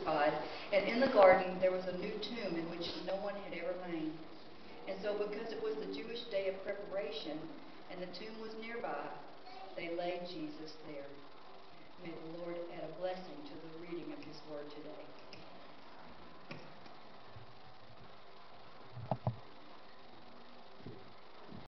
crucified, and in the garden there was a new tomb in which no one had ever lain. And so, because it was the Jewish day of preparation, and the tomb was nearby, they laid Jesus there.